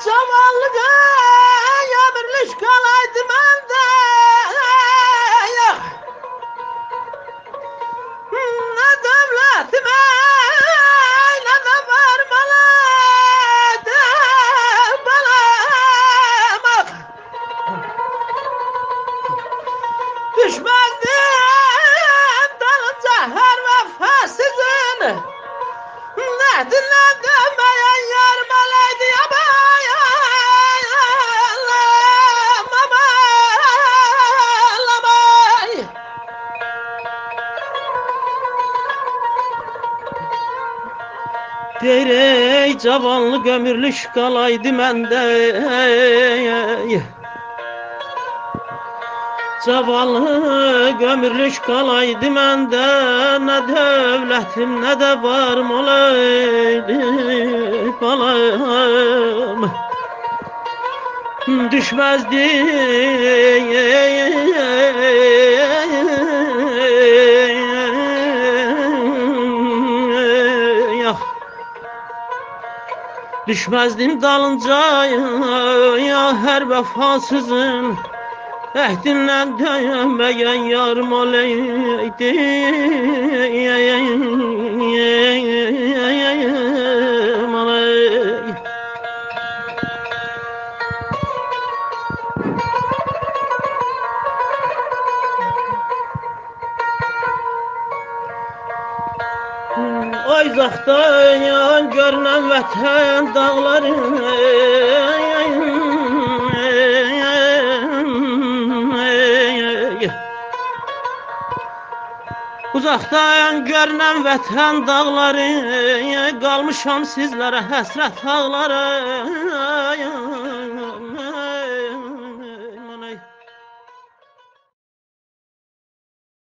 zavallı gömürlüş kalaydı bende Ne devletime ne de varmalı balama Düşmendim dalınca her vefasızın. Ne dinlendirmeyen Derey cavanlı gömürlüş kalaydı mende. Cavanlı gömürlüş kalaydı mende. Ne devletim ne de varım olaydı balam Düşmezdi Düşmezdim dalınca ya her vefasızın Ehdinden dönmeyen yarım olaydı Ay uzaktan görünen vətən dağları. Uzaqdan görünən vətən dağları. Qalmışam sizlərə həsrət ağları